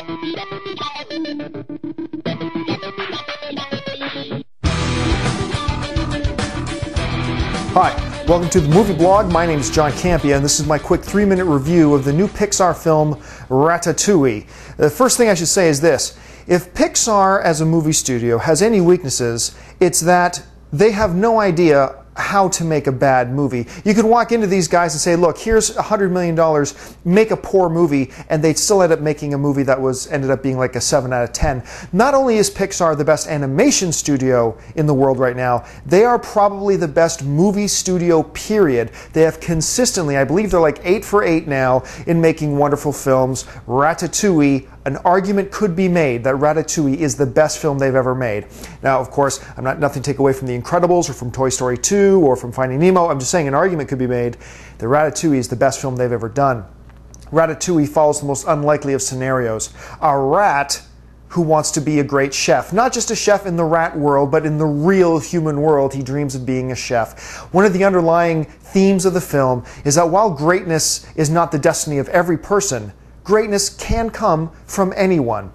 Hi, welcome to the Movie Blog. My name is John Campea, and this is my quick three minute review of the new Pixar film Ratatouille. The first thing I should say is this if Pixar as a movie studio has any weaknesses, it's that they have no idea how to make a bad movie. You could walk into these guys and say, look, here's $100 million, make a poor movie, and they'd still end up making a movie that was ended up being like a 7 out of 10. Not only is Pixar the best animation studio in the world right now, they are probably the best movie studio, period. They have consistently, I believe they're like 8 for 8 now in making wonderful films. Ratatouille, an argument could be made that Ratatouille is the best film they've ever made. Now, of course, I'm not nothing to take away from The Incredibles or from Toy Story 2 or from Finding Nemo. I'm just saying an argument could be made that Ratatouille is the best film they've ever done. Ratatouille follows the most unlikely of scenarios. A rat who wants to be a great chef. Not just a chef in the rat world, but in the real human world, he dreams of being a chef. One of the underlying themes of the film is that while greatness is not the destiny of every person, greatness can come from anyone.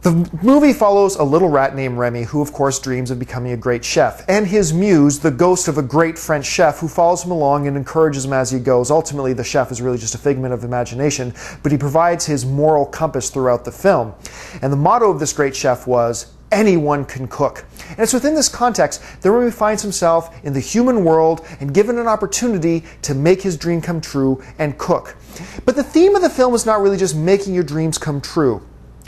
The movie follows a little rat named Remy, who of course dreams of becoming a great chef, and his muse, the ghost of a great French chef, who follows him along and encourages him as he goes. Ultimately, the chef is really just a figment of imagination, but he provides his moral compass throughout the film. And the motto of this great chef was, anyone can cook. And it's within this context that Remy finds himself in the human world and given an opportunity to make his dream come true and cook. But the theme of the film is not really just making your dreams come true.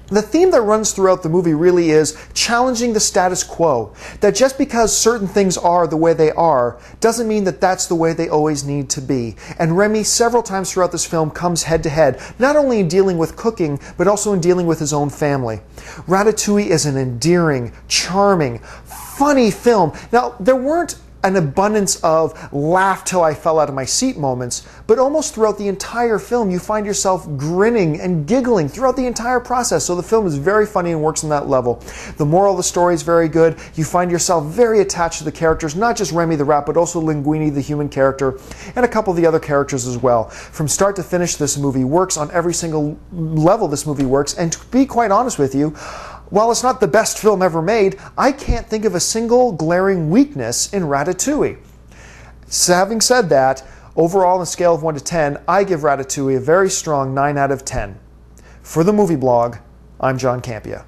The theme that runs throughout the movie really is challenging the status quo. That just because certain things are the way they are doesn't mean that that's the way they always need to be. And Remy, several times throughout this film, comes head to head, not only in dealing with cooking, but also in dealing with his own family. Ratatouille is an endearing, charming, funny film. Now, there weren't an abundance of laugh till I fell out of my seat moments, but almost throughout the entire film, you find yourself grinning and giggling throughout the entire process. So the film is very funny and works on that level. The moral of the story is very good. You find yourself very attached to the characters, not just Remy the rat, but also Linguini, the human character, and a couple of the other characters as well. From start to finish, this movie works on every single level this movie works. And to be quite honest with you, while it's not the best film ever made, I can't think of a single glaring weakness in Ratatouille. So having said that, overall on a scale of 1 to 10, I give Ratatouille a very strong 9 out of 10. For the movie blog, I'm John Campea.